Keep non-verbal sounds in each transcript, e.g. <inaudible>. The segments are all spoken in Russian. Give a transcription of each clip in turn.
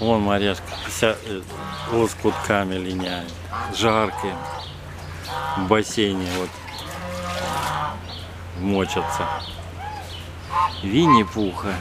Вон вся, э, лоскутками линяет. Жарко. им. В бассейне вот мочатся. Винни-Пуха.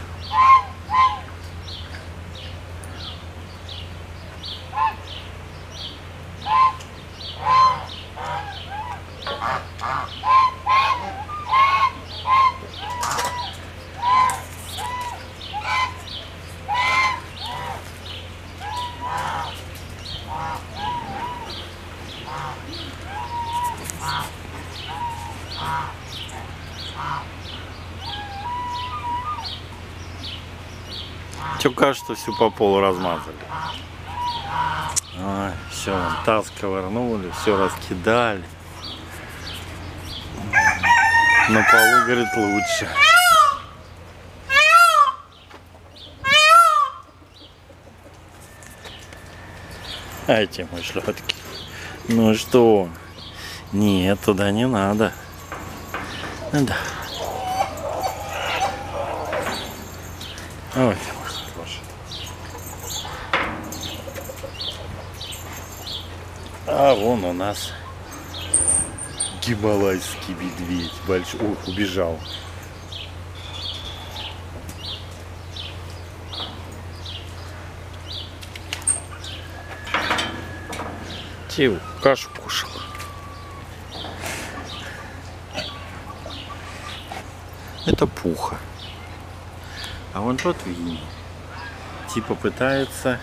Че кажется, всю по полу размазали. все, таз ковырнули, все раскидали. На полу, говорит, лучше. А эти мышленки. Ну что? Нет, туда не надо. Да. Ой, хороший. А вон у нас гималайский медведь большой. Ой, убежал. Тил, кашу кушал. Это пуха. А вон тот Винни. Типа пытается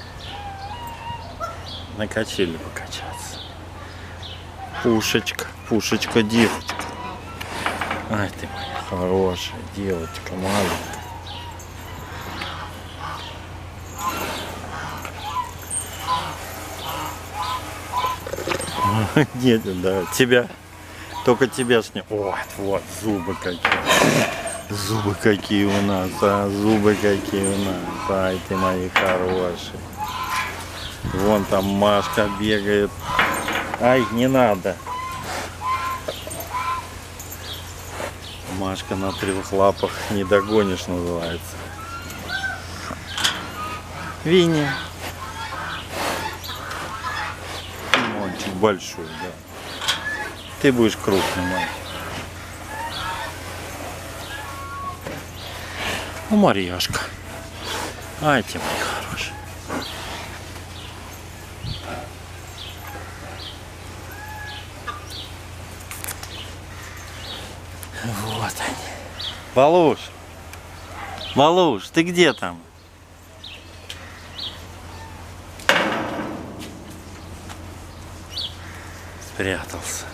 на качели покачаться. Пушечка, пушечка, девочка. Ай ты моя хорошая девочка, маленькая. <laughs> Нет, да, тебя, только тебя с ним. Вот, вот, зубы какие. Зубы какие у нас, а, зубы какие у нас. Ай ты мои хорошие. Вон там Машка бегает. Ай, не надо. Машка на трех лапах не догонишь называется. Винни. Мальчик большой, да. Ты будешь крупный мальчик. Ну, Марьяшка. Ай, ты мой хороший. Вот они. Балуш. Балуш, ты где там? Спрятался.